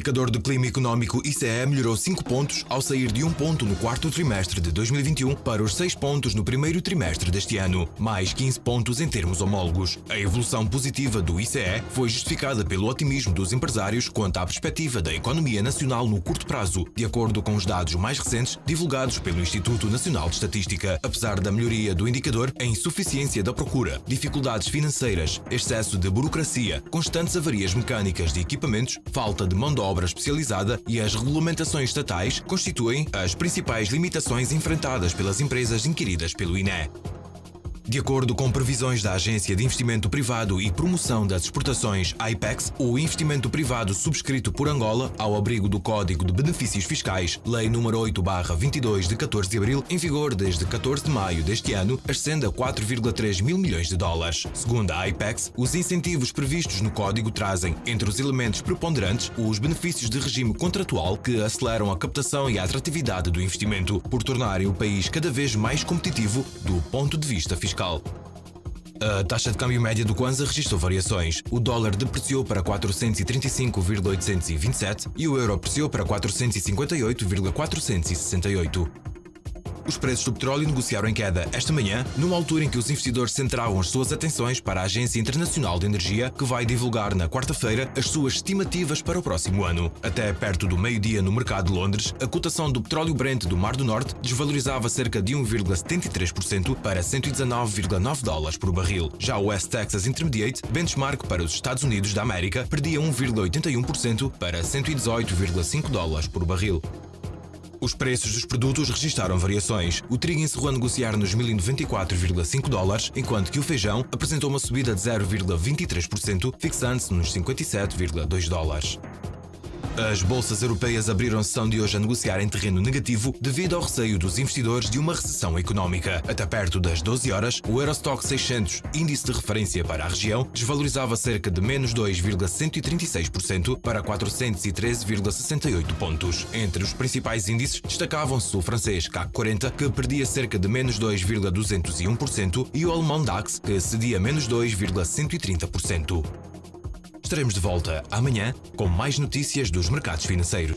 indicador de clima económico ICE melhorou 5 pontos ao sair de 1 ponto no quarto trimestre de 2021 para os 6 pontos no primeiro trimestre deste ano, mais 15 pontos em termos homólogos. A evolução positiva do ICE foi justificada pelo otimismo dos empresários quanto à perspectiva da economia nacional no curto prazo, de acordo com os dados mais recentes divulgados pelo Instituto Nacional de Estatística. Apesar da melhoria do indicador, a insuficiência da procura, dificuldades financeiras, excesso de burocracia, constantes avarias mecânicas de equipamentos, falta de mão de obra especializada e as regulamentações estatais constituem as principais limitações enfrentadas pelas empresas inquiridas pelo INE. De acordo com previsões da Agência de Investimento Privado e Promoção das Exportações, IPEX, o investimento privado subscrito por Angola, ao abrigo do Código de Benefícios Fiscais, Lei nº 8-22 de 14 de abril, em vigor desde 14 de maio deste ano, ascende a 4,3 mil milhões de dólares. Segundo a IPEX, os incentivos previstos no Código trazem, entre os elementos preponderantes, os benefícios de regime contratual que aceleram a captação e a atratividade do investimento, por tornarem o país cada vez mais competitivo do ponto de vista fiscal. A taxa de câmbio média do Kwanza registrou variações. O dólar depreciou para 435,827 e o euro apreciou para 458,468. Os preços do petróleo negociaram em queda esta manhã, numa altura em que os investidores centravam as suas atenções para a Agência Internacional de Energia, que vai divulgar na quarta-feira as suas estimativas para o próximo ano. Até perto do meio-dia no mercado de Londres, a cotação do petróleo Brent do Mar do Norte desvalorizava cerca de 1,73% para 119,9 dólares por barril. Já o West Texas Intermediate, benchmark para os Estados Unidos da América, perdia 1,81% para 118,5 dólares por barril. Os preços dos produtos registaram variações. O trigo encerrou a negociar nos 1094,5 dólares, enquanto que o feijão apresentou uma subida de 0,23%, fixando-se nos 57,2 dólares. As bolsas europeias abriram sessão de hoje a negociar em terreno negativo devido ao receio dos investidores de uma recessão económica. Até perto das 12 horas, o Eurostock 600, índice de referência para a região, desvalorizava cerca de menos 2,136% para 413,68 pontos. Entre os principais índices destacavam-se o francês CAC 40, que perdia cerca de menos 2,201%, e o alemão DAX, que cedia menos 2,130%. Estaremos de volta amanhã com mais notícias dos mercados financeiros.